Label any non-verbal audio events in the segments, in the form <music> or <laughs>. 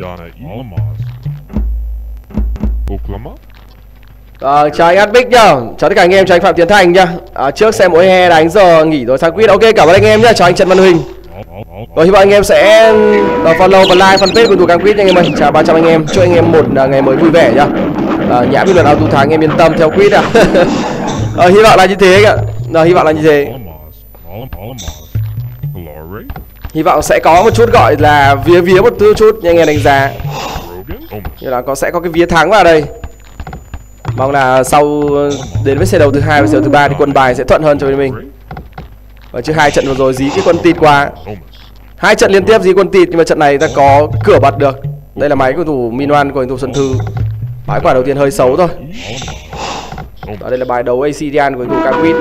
Donna. Alamos. Oklahoma. Ờ, chào anh Advic nhá. Chào tất cả anh em, chào anh Phạm Tiến Thành nhá. À, Trước xem mỗi he đánh giờ nghỉ rồi sang quýt. Ok, cảm ơn anh em nhá, chào anh Trần Văn Huỳnh. Rồi hy vọng anh em sẽ uh, follow và like fanpage của thủ cam quýt nha anh em ơi. Chào 300 anh em, chúc anh em một uh, ngày mới vui vẻ nhá. À, Nhã bình luận auto thắng anh em yên tâm theo quýt à <laughs> Ờ, hy vọng là như thế anh ạ. Rồi, hy vọng là như thế Hy vọng sẽ có một chút gọi là vía vía một chút chút, như anh em đánh giá. Như là có, sẽ có cái vía thắng vào đây. Mong là sau, đến với xe đầu thứ hai và xe đầu thứ ba thì quân bài sẽ thuận hơn cho bên mình. Và chứ hai trận vừa rồi dí cái quân tịt quá. Hai trận liên tiếp dí quân tịt, nhưng mà trận này ta có cửa bật được. Đây là máy của thủ Minoan của thủ Xuân Thư. Bãi quả đầu tiên hơi xấu thôi. Đó và đây là bài đấu Acdian của thủ Caquit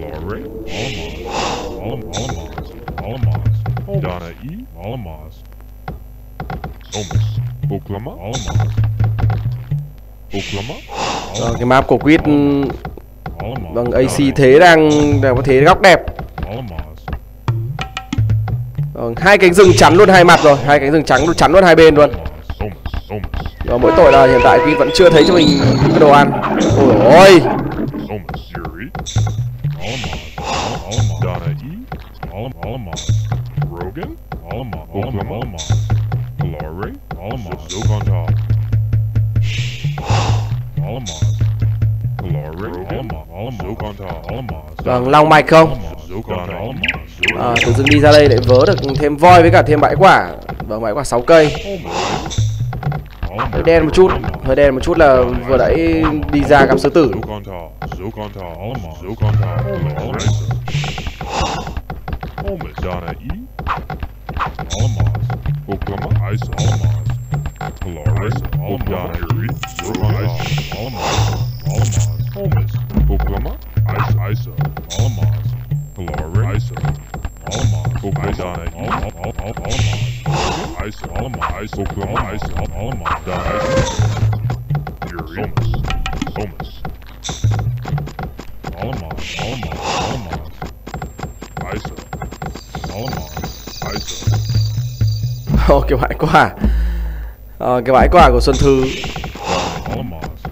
Glory. Alamaz, Alamaz, Alamaz, Dana E. Alamaz, Omas. Oklama, Alamaz, Oklama. Rồi, cái map của Quýt vâng, bằng AC thế đang đang có thế góc đẹp Rồi, hai cánh rừng chắn luôn hai mặt rồi hai cánh rừng trắng luôn chắn luôn hai bên luôn Rồi mỗi tội là hiện tại Quýt vẫn chưa thấy cho mình cái đồ ăn ôi ôi Omas. Rogan. Vâng long mạch không à, tự dưng đi ra đây lại vớ được thêm voi với cả thêm bãi quả vâng bãi quả 6 cây hơi đen một chút hơi đen một chút là vừa nãy đi ra gặp sư tử Zokontal. Zokontal. Alamos. Zokontal. Alamos. Alamos. Donna E. Alamos. Oklahoma. Ice. Alamos. Glory. Alamos. Donna E. Zokontal. Alamos. Alamos. Alamos. Oklahoma. Ice. Ice. Alamos. Glory. Ice. Alamos. Oklahoma. Donna E. Alamos. Ice. Alamos. Ice. Oklahoma. Ice. Alamos. Donna Ice. Yuri. Alamos. Alamos. Alamos. Alamos. Alamos. Ice. Ồ, cái bãi quả ờ, cái bãi quả của Xuân Thư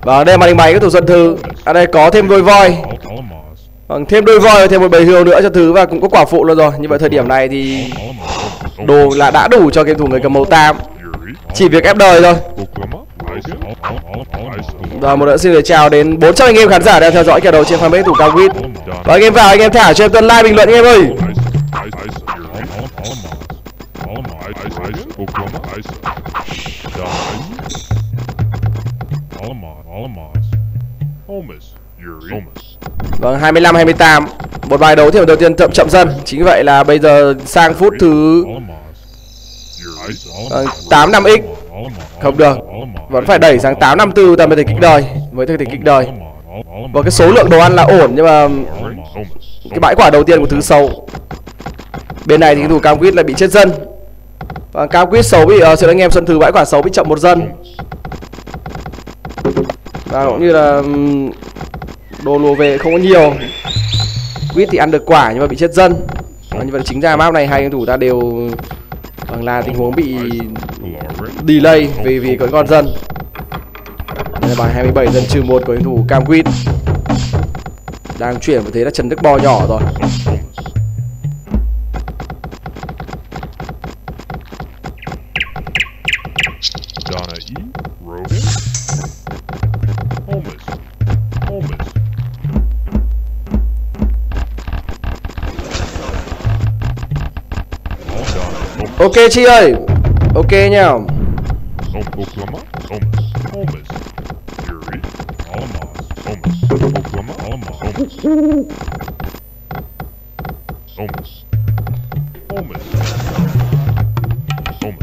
Và đây là màn hình máy của thủ Xuân Thư ở đây có thêm đôi voi vâng, thêm đôi voi thêm một bầy hươu nữa cho Thứ và cũng có quả phụ luôn rồi như vậy thời điểm này thì đồ là đã đủ cho game thủ người cầm màu tam chỉ việc ép đời thôi và một lần xin được chào đến 400 anh em khán giả đang theo dõi kèo đầu trên fanpage thủ cao quýt. Và anh em vào, anh em thả cho em tuần like bình luận anh em ơi. Vâng 25 28 một vài đấu thì đầu tiên chậm chậm dần. Chính vậy là bây giờ sang phút thứ ờ, 8 5 x không được. Vẫn phải đẩy sang 854 ta mới thể kích đời mới thể kích đời. Và cái số lượng đồ ăn là ổn nhưng mà cái bãi quả đầu tiên của thứ sâu. Bên này thì cái thủ cam quýt lại bị chết dân. Và cam quýt xấu bị uh, sự anh em xuân thứ bãi quả xấu bị chậm một dân. Và cũng như là đồ lùa về không có nhiều. Quýt thì ăn được quả nhưng mà bị chết dân. Và như vậy chính ra map này hai game thủ ta đều vâng, là tình huống bị delay vì vì có con dân. Đây là bài 27 dân trừ một của game thủ cam quýt. Đang chuyển vào thế là trần đức bo nhỏ rồi ok chị ơi ok nha.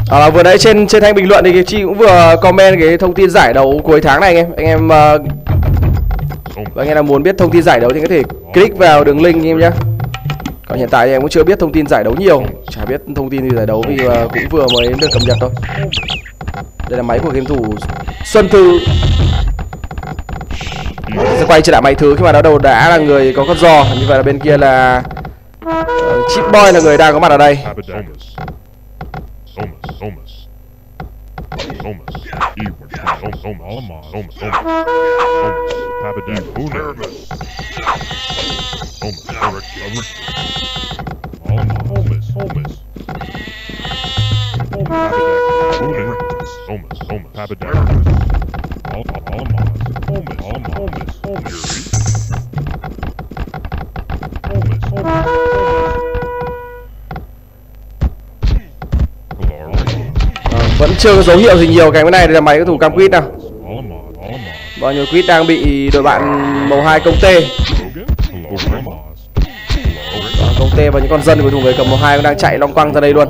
À, vừa nãy trên trên thanh bình luận thì chị cũng vừa comment cái thông tin giải đấu cuối tháng này anh em. Anh em uh, Holmes. và anh em nào muốn biết thông tin giải đấu thì có thể click vào đường link anh em nhé còn hiện tại thì em cũng chưa biết thông tin giải đấu nhiều chả biết thông tin gì giải đấu vì cũng vừa mới được cập nhật thôi đây là máy của game thủ Xuân Thư sẽ quay trở lại máy thứ khi mà nó đầu đã là người có con giò như vậy là bên kia là Chip Boy là người đang có mặt ở đây Abaddacus. Al- Al- Alamaz. Omus. Alam- Omus. Omus. Omus. Omus. Hello. Ờ, Vẫn chưa có dấu hiệu gì nhiều cái này là máy cầu thủ cam quýt nào. Bao nhiêu quýt đang bị đội bạn màu hai công tê Công tê và những con dân của thủ người cầm màu hai cũng đang chạy long quăng ra đây luôn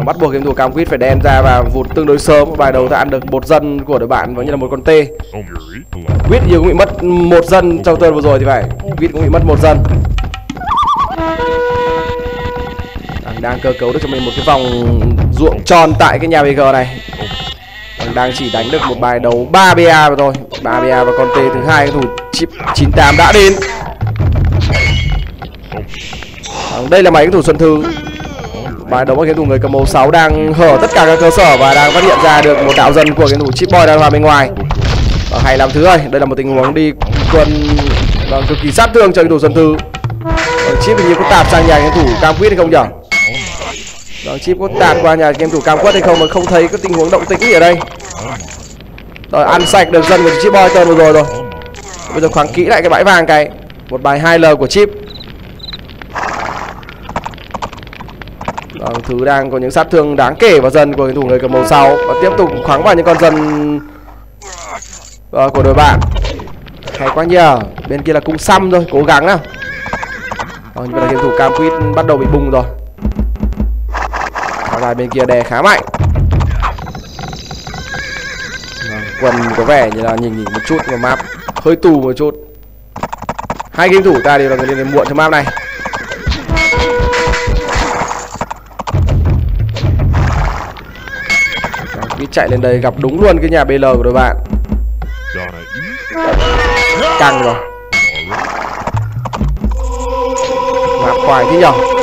nó bắt buộc game thủ cam quýt phải đem ra và vụt tương đối sớm. Bài đầu ta ăn được một dân của đội bạn và như là một con tê. Quýt nhiều cũng bị mất một dân trong tuần vừa rồi thì phải. Quýt cũng bị mất một dân. Đang, đang cơ cấu được cho mình một cái vòng ruộng tròn tại cái nhà BG này. Đang, đang chỉ đánh được một bài đấu 3 BA rồi thôi. 3 BA và con tê thứ hai cái thủ chín 98 đã đến. Đây là máy cái thủ Xuân Thư và đấu với cái thủ người cầm màu 6 đang hở tất cả các cơ sở và đang phát hiện ra được một đạo dân của cái thủ chip boy đang hòa bên ngoài. Và hay làm thứ ơi đây là một tình huống đi quân vâng, cực kỳ sát thương cho cái thủ dân thứ. Vâng, chip hình như có tạt sang nhà cái thủ cam quýt hay không nhỉ Vâng, chip có tạt qua nhà game thủ cam quất hay không mà không thấy có tình huống động tĩnh gì ở đây. Rồi ăn sạch được dân của chip boy turn vừa rồi rồi. Bây giờ khoáng kỹ lại cái bãi vàng cái. Một bài 2L của chip. Vâng, thứ đang có những sát thương đáng kể vào dân của cái thủ người cầm màu sau. Và tiếp tục khoáng vào những con dân à, của đội bạn. Hay quá nhờ bên kia là cung xăm rồi cố gắng nào. Vâng, nhưng mà là game thủ cam quýt bắt đầu bị bùng rồi. Và bên kia đè khá mạnh. Vâng, quần có vẻ như là nhìn nhìn một chút mà map hơi tù một chút. Hai game thủ ta đều là người lên đến muộn trong map này. Vâng, chạy lên đây gặp đúng luôn cái nhà BL của đội bạn. Căng rồi. Map khoai thế nhở?